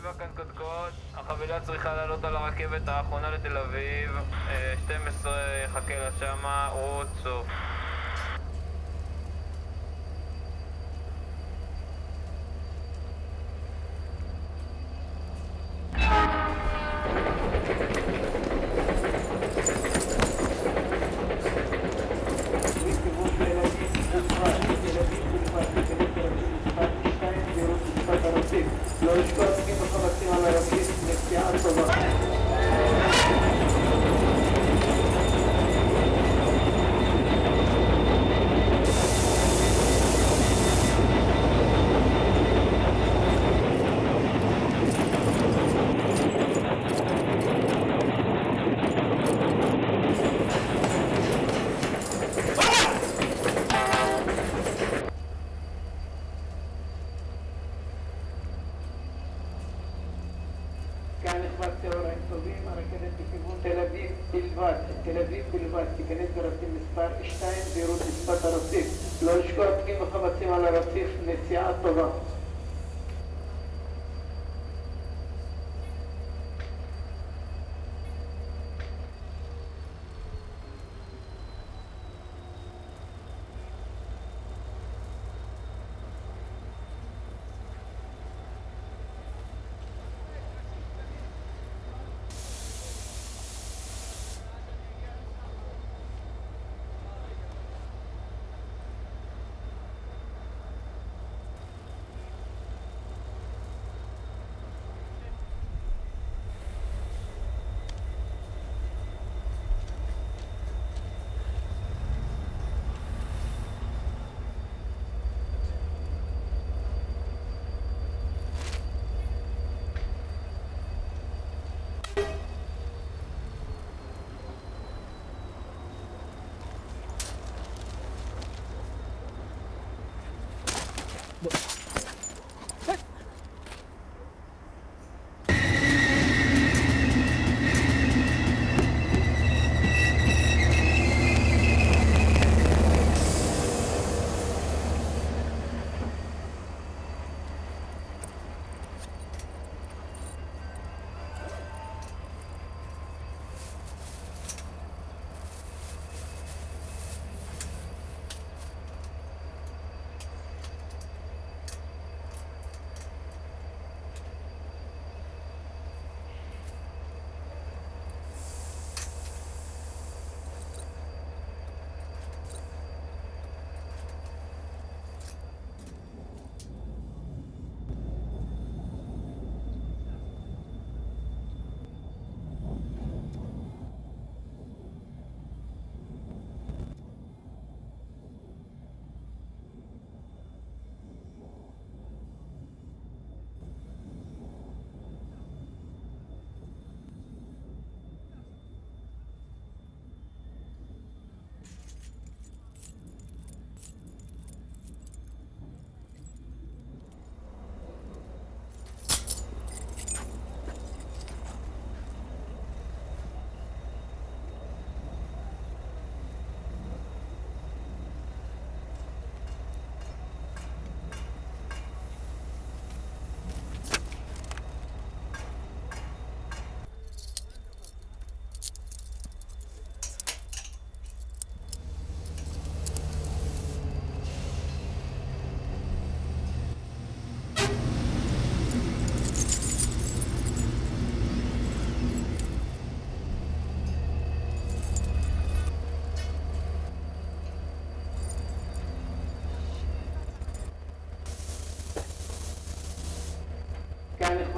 שבע כאן קודקוד, החבילה צריכה לעלות על הרכבת האחרונה לתל אביב, אה, 12 חכה לה שמה, סוף. מכיוון תל אביב בלבד, תל אביב בלבד, תיכנס לרציף מספר 2 וירות בשפת הרציף. לא לשכוח סביב החבצים על הרציף, נסיעה טובה. כאן נכבד צהריים טובים, הרכבת לכיוון תל בלבד, תל אביב בלבד, תיכנס לרציף מספר 2 וירות בשפת הרציף. לא לשכוח סביב החבצים על הרציף, נסיעה טובה.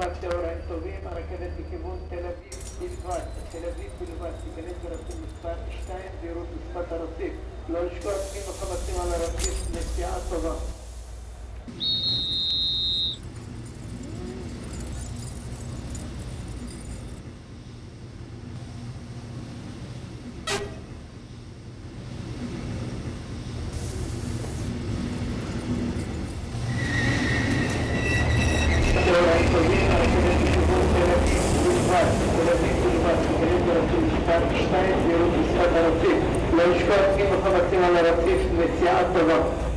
נכבד צהריים טובים, הרכבת תל אביב בלבד, תל אביב בלבד, תיכנס מספר 2 וירות בשפת הרציף. לא לשכוח החבצים על הרציף, נסיעה טובה. 50